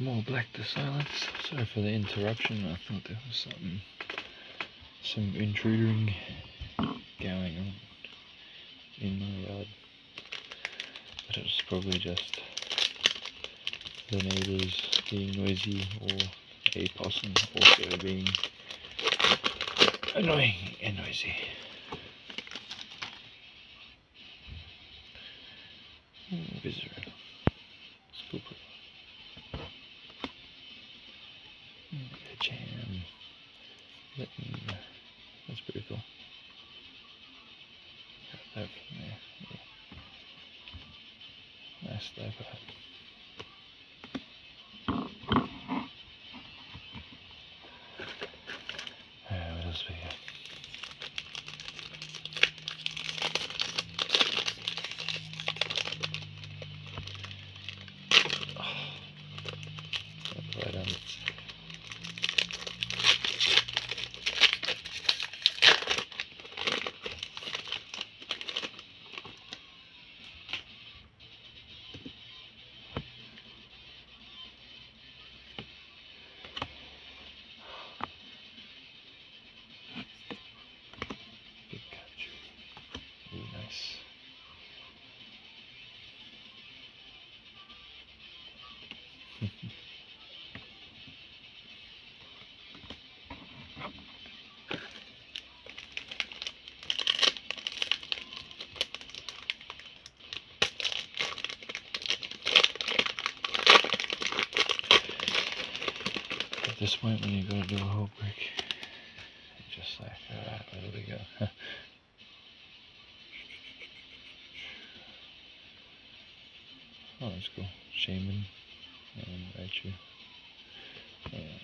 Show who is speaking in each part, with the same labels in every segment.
Speaker 1: More Black the Silence. Sorry for the interruption. I thought there was something, some intruding going on in my yard. But it was probably just the neighbours being noisy or a possum also being annoying and noisy. Visitor. Hmm, Yeah. This point, when you gotta do a whole you're just like, that, where do we go? oh, that's cool. Shaman and Raichu. Alright.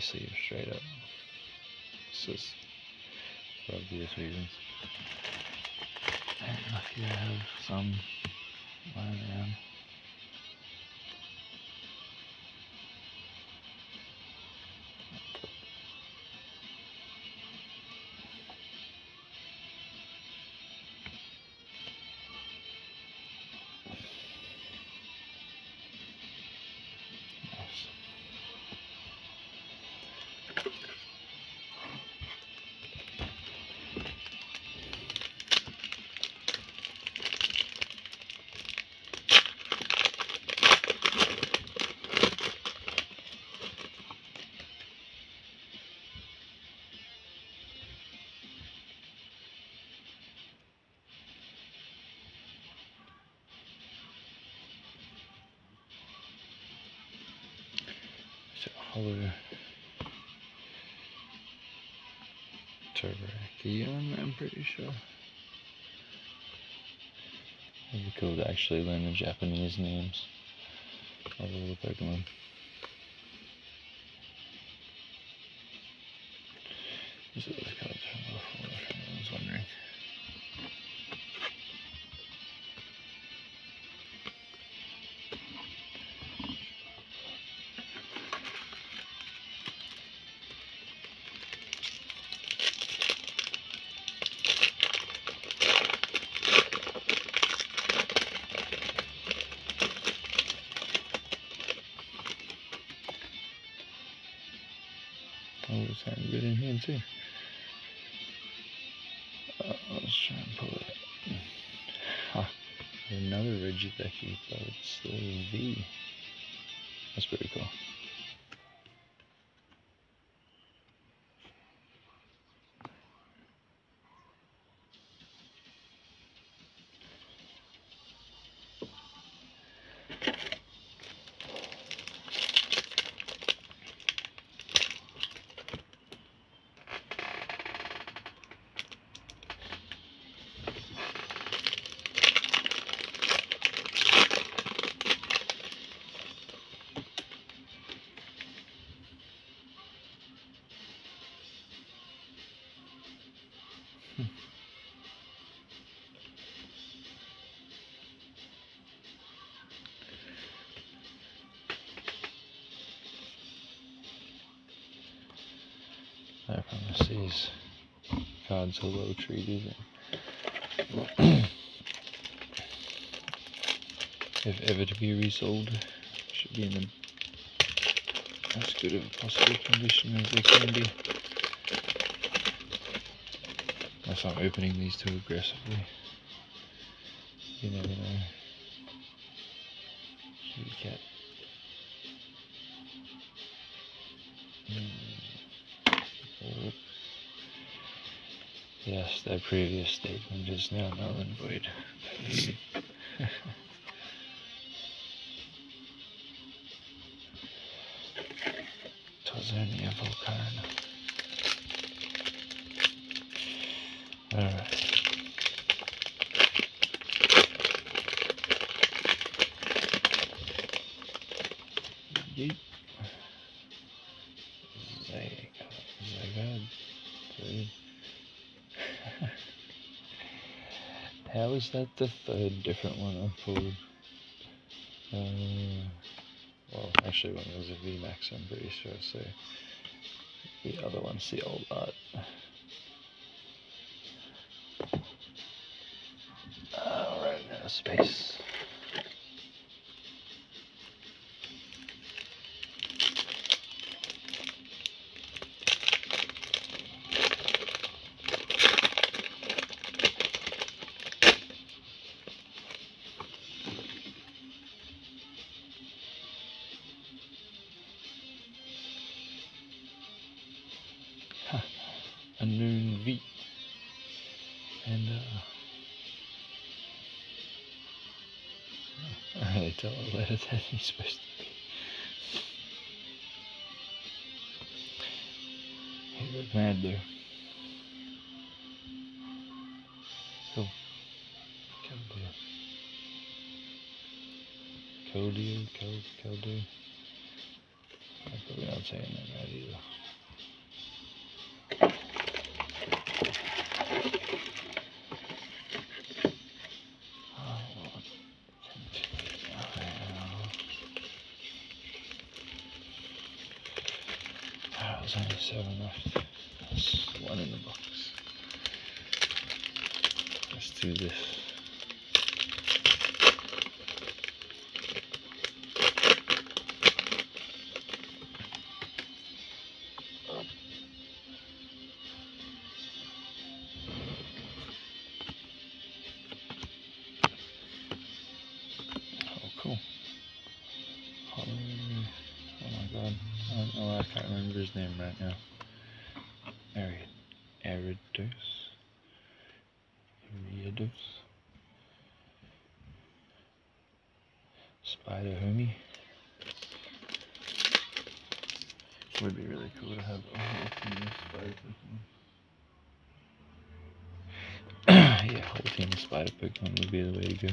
Speaker 1: Sleeve straight up. This is for obvious reasons. And lucky I have some lying around. So hollow Terrakion, I'm pretty sure. It'd be cool to actually learn the Japanese names of all the Pokemon. Another Regieleki, but it's the V. That's pretty cool. These cards are well treated. if ever to be resold, should be in as good of a possible condition as they can be. Unless I'm opening these too aggressively. You never know. That previous statement is now null and void. Twas only a volcano. Is that the third different one I've pulled? Uh, well, actually, one was a VMAX, I'm pretty sure, so the other one's the old art. Alright, now space. I what letter that he's supposed to be. He looked mad though. Cool. Caldio, Cal Caldio. I'm probably not saying that right either. This. Oh, cool. Hollow- Oh my god. I don't know why I can't remember his name right now. Spider Homie. Would be really cool to have a whole team of spider Pokemon. yeah, whole team of spider Pokemon would be the way to go.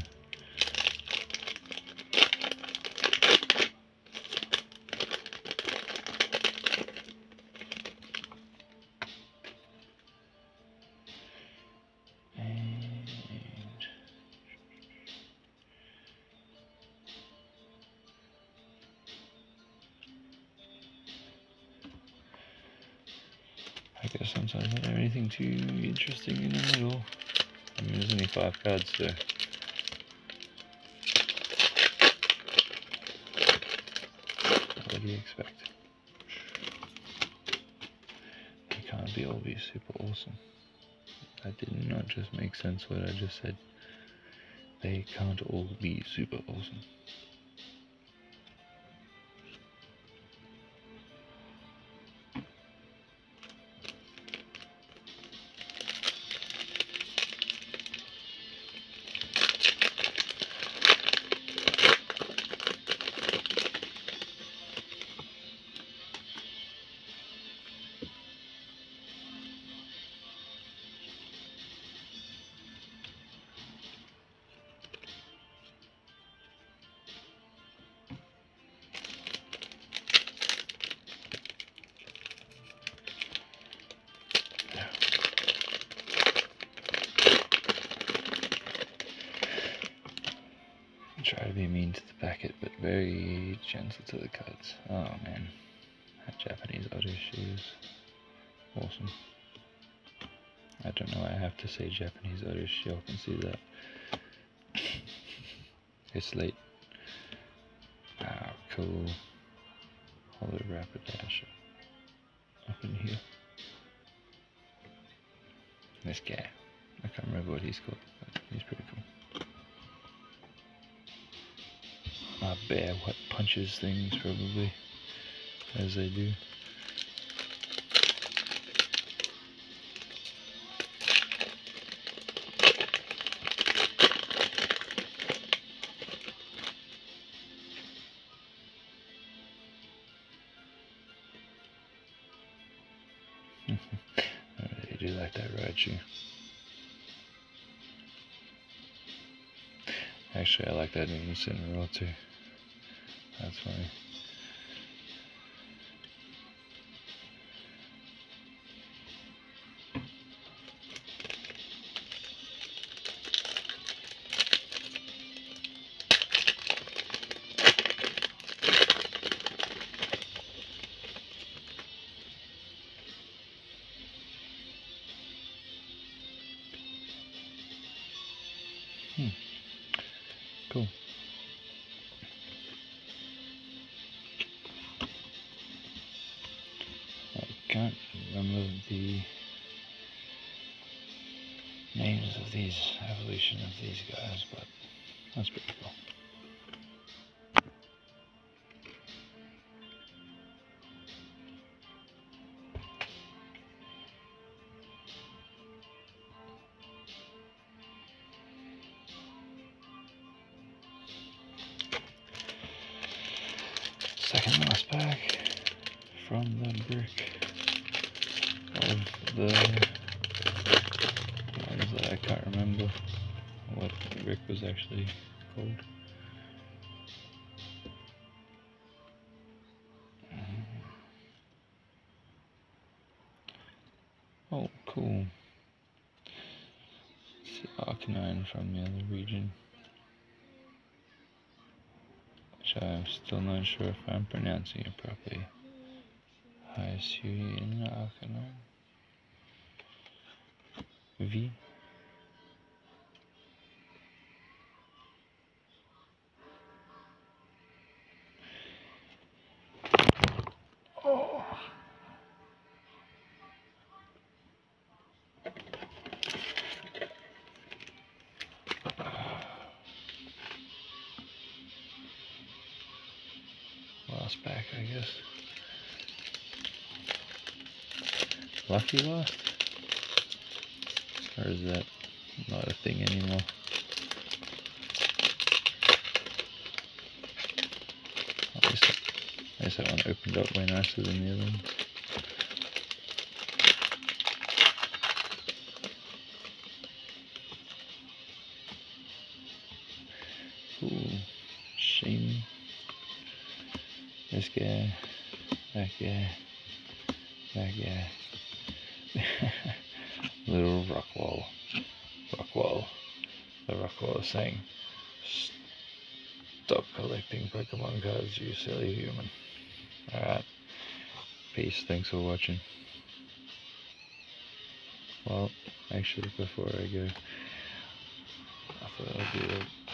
Speaker 1: I guess sometimes don't have anything too interesting in the middle. I mean, there's only five cards, so. What do you expect? They can't all be super awesome. That did not just make sense what I just said. They can't all be super awesome. The packet, but very gentle to the cuts. Oh man, that Japanese otter shoes, awesome. I don't know why I have to say Japanese otter shoe, I can see that. it's late. Ah, cool. Holy Hollow Rapidash up in here. This guy. I can't remember what he's called, but he's pretty cool. My bear what punches things probably as they do. I do like that. Actually, I like that in Cinnamoroll too. That's funny. Of these evolution of these guys, but that's pretty cool. Can't remember what the brick was actually called. Uh, oh, cool. It's Arcanine from the other region. Which I'm still not sure if I'm pronouncing it properly. Hisuian Arcanine. V. Back, I guess. Lucky lost? Or is that not a thing anymore? At least, at least that one opened up way nicer than the other one. This guy, that guy, that guy. Little Rockwall. Rockwall. The Rockwall is saying, Stop collecting Pokemon cards, you silly human. Alright. Peace. Thanks for watching. Well, actually, before I go, I thought I'd do a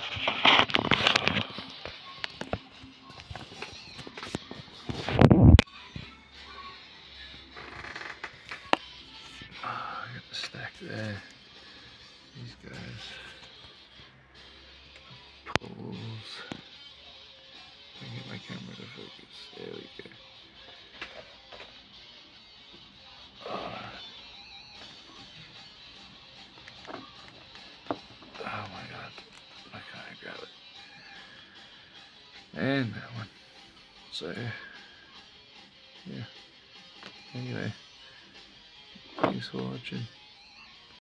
Speaker 1: these guys. Poles. I get my camera to focus. There we go. Ah. Oh my god! I gotta grab it. and that one. So, yeah, anyway, thanks for watching.